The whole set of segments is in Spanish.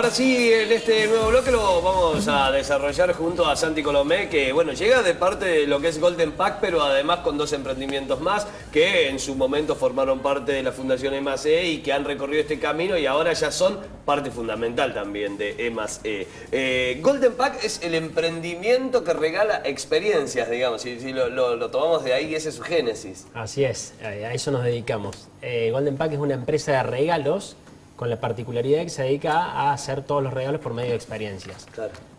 ahora sí, en este nuevo bloque lo vamos a desarrollar junto a Santi Colomé, que bueno, llega de parte de lo que es Golden Pack, pero además con dos emprendimientos más que en su momento formaron parte de la Fundación E y que han recorrido este camino y ahora ya son parte fundamental también de E eh, Golden Pack es el emprendimiento que regala experiencias, digamos, si, lo, tomamos de ahí, ese es su génesis. Así es, a eso nos dedicamos. Eh, Golden Pack es una empresa de regalos con la particularidad que se dedica a hacer todos los regalos por medio de experiencias.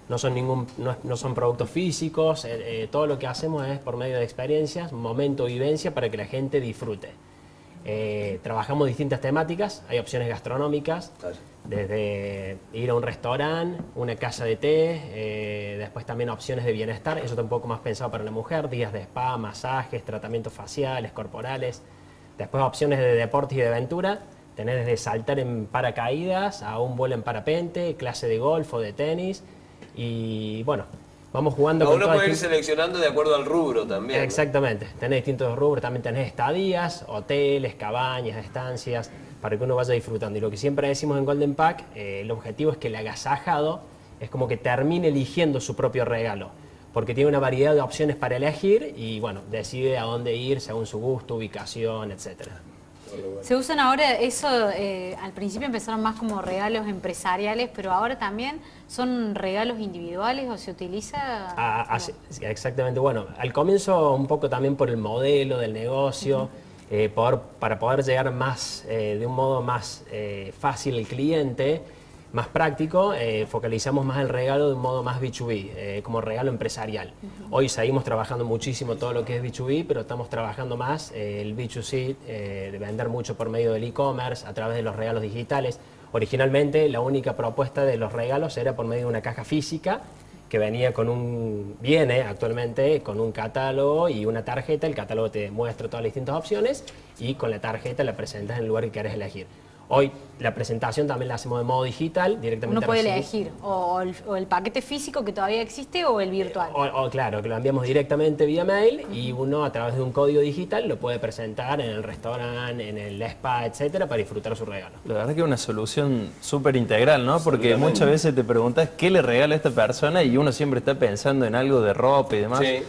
No son, ningún, no, son productos físicos, eh, eh, todo lo que hacemos es por medio de experiencias, momento, vivencia para que la gente disfrute. Eh, trabajamos distintas temáticas, hay opciones gastronómicas, desde ir a un restaurante, una casa de té, después también opciones de bienestar, eso está un poco más pensado para la mujer, días de spa, masajes, tratamientos faciales, corporales, después opciones de deportes y de aventura, Tenés desde saltar en paracaídas a un vuelo en parapente, clase de golf o de tenis. Y bueno, vamos jugando con Uno puede ir seleccionando de acuerdo al rubro también. Exactamente. Tenés distintos rubros, también tenés estadías, hoteles, cabañas, estancias, para que uno vaya disfrutando. Y lo que siempre decimos en Golden Pack, eh, el objetivo es que el agasajado es como que termine eligiendo su propio regalo. Porque tiene una variedad de opciones para elegir y bueno, decide a dónde ir según su gusto, ubicación, etcétera. Se usan ahora, eso eh, al principio empezaron más como regalos empresariales, pero ahora también son regalos individuales o se utiliza... Ah, exactamente, bueno, al comienzo un poco también por el modelo del negocio, eh, para poder llegar más, eh, de un modo más fácil al cliente, más práctico, eh, focalizamos más el regalo de un modo más B2B, eh, como regalo empresarial. Hoy seguimos trabajando muchísimo todo lo que es B2B, pero estamos trabajando más eh, el B2C, de vender mucho por medio del e-commerce, a través de los regalos digitales. Originalmente la única propuesta de los regalos era por medio de una caja física que venía con un, viene actualmente con un catálogo y una tarjeta, el catálogo te muestra todas las distintas opciones y con la tarjeta la presentas en el lugar que quieres elegir. Hoy la presentación también la hacemos de modo digital, directamente. Uno puede elegir o el, paquete físico que todavía existe o el virtual. o, claro, que lo enviamos directamente vía mail y uno a través de un código digital lo puede presentar en el restaurante, en el spa, etcétera, para disfrutar su regalo. La verdad que es una solución súper integral, ¿no? Porque muchas veces te preguntas qué le regala a esta persona y uno siempre está pensando en algo de ropa y demás. Sí.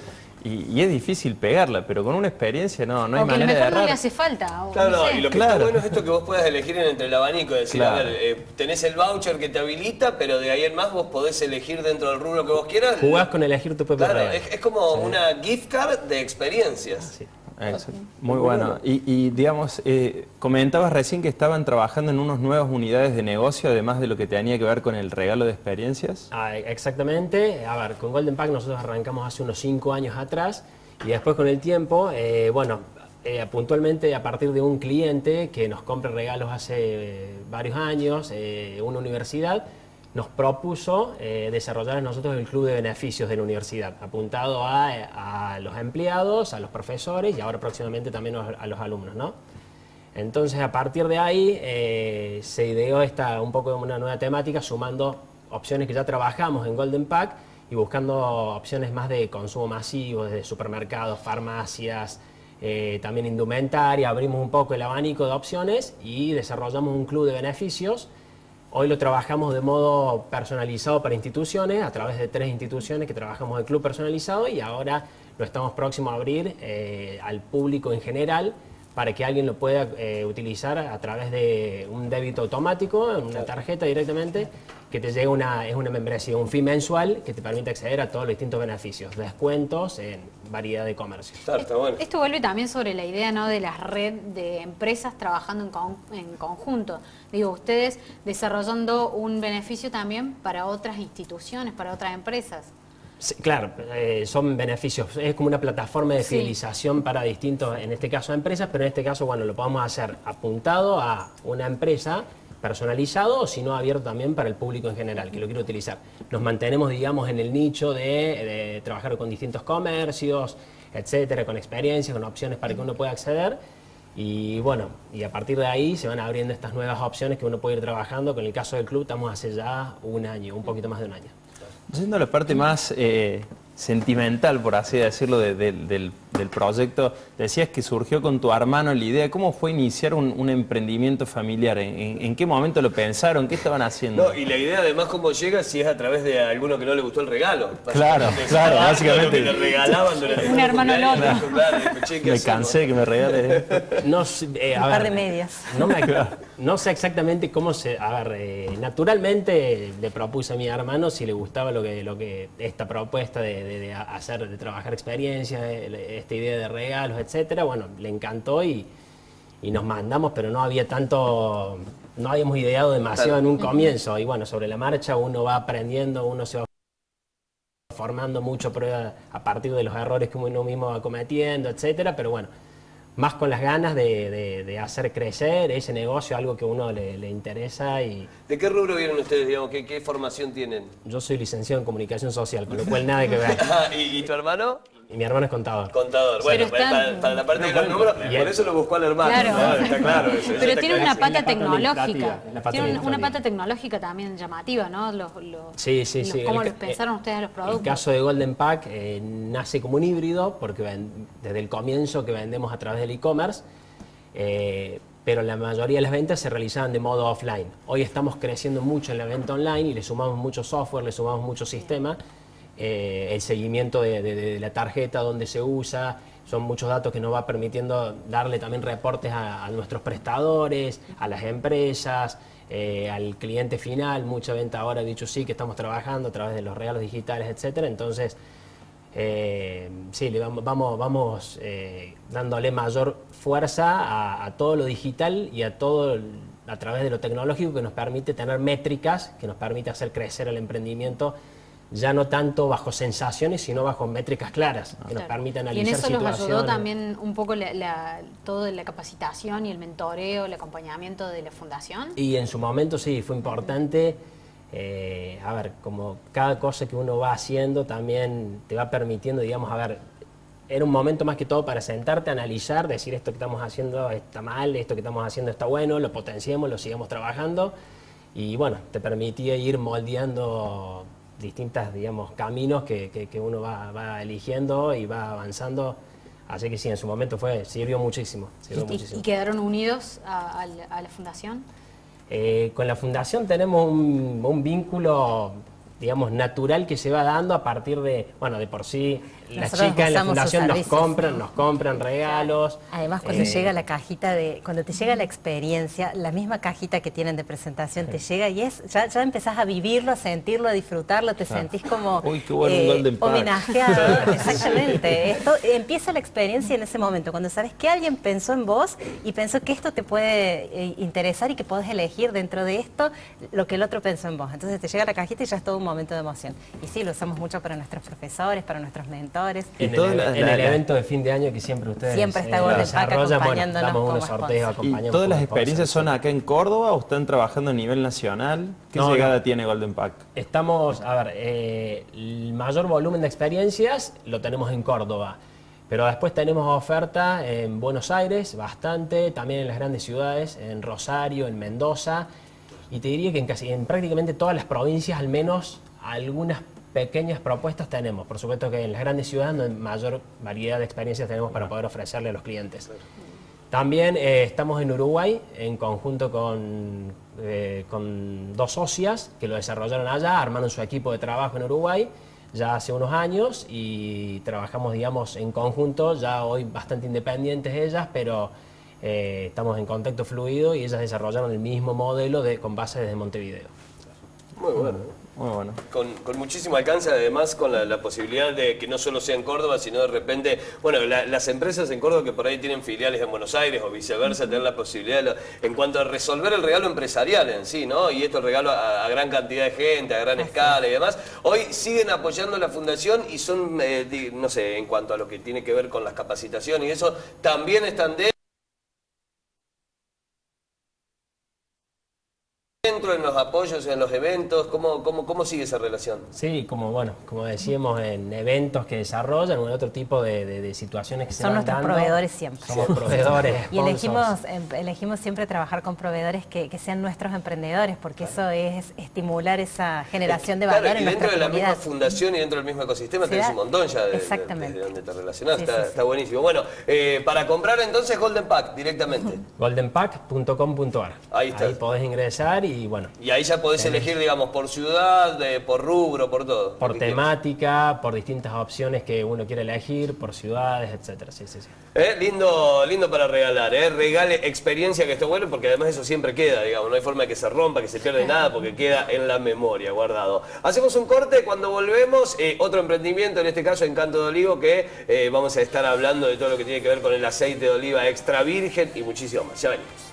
Y, es difícil pegarla, pero con una experiencia no, no hay manera de mejor no le hace falta. claro, y lo que está bueno es esto que vos puedas elegir entre el abanico, decir, a ver, eh, tenés el voucher que te habilita, pero de ahí en más vos podés elegir dentro del rubro que vos quieras. Jugás con elegir tu propio Claro, es, como una gift card de experiencias. Sí. Muy bueno. Y, digamos, eh, comentabas recién que estaban trabajando en unas nuevas unidades de negocio, además de lo que tenía que ver con el regalo de experiencias. Ah, exactamente. A ver, con Golden Pack nosotros arrancamos hace unos cinco años atrás y después con el tiempo, eh, bueno, eh, puntualmente a partir de un cliente que nos compra regalos hace varios años, una universidad, nos propuso eh, desarrollar nosotros el club de beneficios de la universidad, apuntado a, los empleados, a los profesores y ahora próximamente también a los alumnos. ¿no? Entonces, a partir de ahí eh, se ideó esta, un poco una nueva temática, sumando opciones que ya trabajamos en Golden Pack y buscando opciones más de consumo masivo, desde supermercados, farmacias, eh, también indumentaria, abrimos un poco el abanico de opciones y desarrollamos un club de beneficios Hoy lo trabajamos de modo personalizado para instituciones, a través de tres instituciones que trabajamos el club personalizado y ahora lo estamos próximos a abrir eh, al público en general para que alguien lo pueda eh, utilizar a través de un débito automático, una tarjeta directamente, que te llega una, es una membresía, un fee mensual que te permite acceder a todos los distintos beneficios, descuentos en variedad de comercios. Esto vuelve también sobre la idea ¿no? de la red de empresas trabajando en, en conjunto. Digo, ustedes desarrollando un beneficio también para otras instituciones, para otras empresas claro, eh, son beneficios. Es como una plataforma de fidelización para distintos, en este caso, empresas, pero en este caso, bueno, lo podemos hacer apuntado a una empresa personalizado o si no abierto también para el público en general que lo quiere utilizar. Nos mantenemos, digamos, en el nicho de, trabajar con distintos comercios, etcétera, con experiencias, con opciones para que uno pueda acceder. Y bueno, y a partir de ahí se van abriendo estas nuevas opciones que uno puede ir trabajando. Con el caso del club estamos hace ya un año, un poquito más de un año. Yendo a la parte más eh, sentimental, por así decirlo, del del proyecto, decías que surgió con tu hermano la idea. ¿Cómo fue iniciar un, emprendimiento familiar? ¿En, qué momento lo pensaron? ¿Qué estaban haciendo? No, y la idea además cómo llega si es a través de alguno que no le gustó el regalo. Claro, claro, básicamente. le regalaban Un hermano loco. me cansé que me regale No, eh, Un par de medias. No, me, no sé exactamente cómo se... A ver, eh, naturalmente le propuse a mi hermano si le gustaba lo que, lo que esta propuesta de, hacer, de trabajar experiencias, esta idea de regalos, etcétera. Bueno, le encantó y, nos mandamos, pero no había tanto, no habíamos ideado demasiado en un comienzo. Y bueno, sobre la marcha uno va aprendiendo, uno se va formando mucho a partir de los errores que uno mismo va cometiendo, etcétera. Pero bueno, más con las ganas de, hacer crecer ese negocio, algo que a uno le, interesa. y ¿De qué rubro vienen ustedes, digamos? ¿Qué, formación tienen? Yo soy licenciado en comunicación social, con lo cual nada que ver. ¿Y tu hermano? Y mi hermano es contador. Contador, bueno, para, la parte de los números, por eso lo buscó al hermano. Claro. Está claro Pero tiene una pata tecnológica. Tiene una pata tecnológica también llamativa, ¿no? Los, sí, sí, sí. ¿Cómo los pensaron ustedes los productos? El caso de Golden Pack eh, nace como un híbrido, porque desde el comienzo que vendemos a través del e-commerce, eh, pero la mayoría de las ventas se realizaban de modo offline. Hoy estamos creciendo mucho en la venta online y le sumamos mucho software, le sumamos mucho sistema. Eh, el seguimiento de, la tarjeta, donde se usa, son muchos datos que nos va permitiendo darle también reportes a, nuestros prestadores, a las empresas, eh, al cliente final, mucha venta ahora, dicho sí, que estamos trabajando a través de los regalos digitales, etcétera. Entonces, eh, sí, le vamos, vamos, vamos dándole mayor fuerza a, todo lo digital y a todo a través de lo tecnológico que nos permite tener métricas, que nos permite hacer crecer el emprendimiento ya no tanto bajo sensaciones, sino bajo métricas claras, que nos permitan analizar ¿Y en eso los ayudó también un poco la, todo la capacitación y el mentoreo, el acompañamiento de la fundación? Y en su momento sí, fue importante. Eh, a ver, como cada cosa que uno va haciendo también te va permitiendo, digamos, a ver, era un momento más que todo para sentarte, analizar, decir esto que estamos haciendo está mal, esto que estamos haciendo está bueno, lo potenciemos, lo sigamos trabajando. Y bueno, te permitía ir moldeando distintas, digamos, caminos que, uno va, eligiendo y va avanzando. Así que sí, en su momento fue, sirvió muchísimo. ¿Y, quedaron unidos a, la fundación? Eh, con la fundación tenemos un, un vínculo digamos, natural que se va dando a partir de, bueno, de por sí, las chicas en la fundación nos compran, nos compran regalos. Además, cuando eh, llega la cajita de, cuando te llega la experiencia, la misma cajita que tienen de presentación te llega y es, ya, ya empezás a vivirlo, a sentirlo, a disfrutarlo, te sentís como Uy, qué bueno, eh, homenajeado. Exactamente. Esto empieza la experiencia en ese momento, cuando sabes que alguien pensó en vos y pensó que esto te puede eh, interesar y que podés elegir dentro de esto lo que el otro pensó en vos. Entonces te llega la cajita y ya es todo un momento de emoción. Y sí, lo usamos mucho para nuestros profesores, para nuestros mentores. En, el, evento de fin de año que siempre ustedes siempre está Golden Pack acompañándonos bueno, unos sorteos, ¿Y todas las experiencias son acá en Córdoba o están trabajando a nivel nacional? ¿Qué llegada tiene Golden Pack? Estamos, a ver, eh, el mayor volumen de experiencias lo tenemos en Córdoba. Pero después tenemos oferta en Buenos Aires, bastante, también en las grandes ciudades, en Rosario, en Mendoza, y te diría que en, casi, en prácticamente todas las provincias al menos algunas pequeñas propuestas tenemos. Por supuesto que en las grandes ciudades donde mayor variedad de experiencias tenemos para poder ofrecerle a los clientes. También eh, estamos en Uruguay en conjunto con, eh, con dos socias que lo desarrollaron allá, armaron su equipo de trabajo en Uruguay ya hace unos años y trabajamos, digamos, en conjunto, ya hoy bastante independientes ellas, pero eh, estamos en contacto fluido y ellas desarrollaron el mismo modelo de, con base desde Montevideo. Muy bueno. Muy bueno. Con, muchísimo alcance, además, con la, posibilidad de que no solo sea en Córdoba, sino de repente, bueno, las empresas en Córdoba que por ahí tienen filiales en Buenos Aires o viceversa, tener la posibilidad en cuanto a resolver el regalo empresarial en sí, ¿no? Y esto el regalo a, gran cantidad de gente, a gran escala y demás. Hoy siguen apoyando la fundación y son, eh, no sé, en cuanto a lo que tiene que ver con las capacitaciones y eso, también están de dentro en los apoyos en los eventos? ¿Cómo, cómo, cómo sigue esa relación? Sí, como bueno, como decíamos, en eventos que desarrollan o en otro tipo de, de- de situaciones que se Son van nuestros dando. proveedores siempre. Somos proveedores. Y elegimos, em, elegimos siempre trabajar con proveedores que, que sean nuestros emprendedores, porque eso es estimular esa generación de Claro, valor y en dentro de la misma fundación y dentro del mismo ecosistema Se tenés un montón ya de, de- Exactamente. de donde te relacionás. Sí, está, sí, sí. está buenísimo. Bueno, eh, para comprar entonces Golden Pack directamente. goldenpack.com.ar. Ahí está. Ahí podés ingresar y bueno, Y ahí ya podés elegir, digamos, por ciudad, de- por rubro, por todo. por quieras. temática, por distintas opciones que uno quiere elegir, por ciudades, etcétera. Sí, sí, sí. Eh, lindo, lindo para regalar, ¿eh? regale experiencia que esté bueno porque además eso siempre queda, digamos, no hay forma de que se rompa, que se pierda nada porque queda en la memoria guardado. Hacemos un corte, cuando volvemos, eh, otro emprendimiento, en este caso Encanto de Olivo, que eh, vamos a estar hablando de todo lo que tiene que ver con el aceite de oliva extra virgen y muchísimo más. Ya venimos.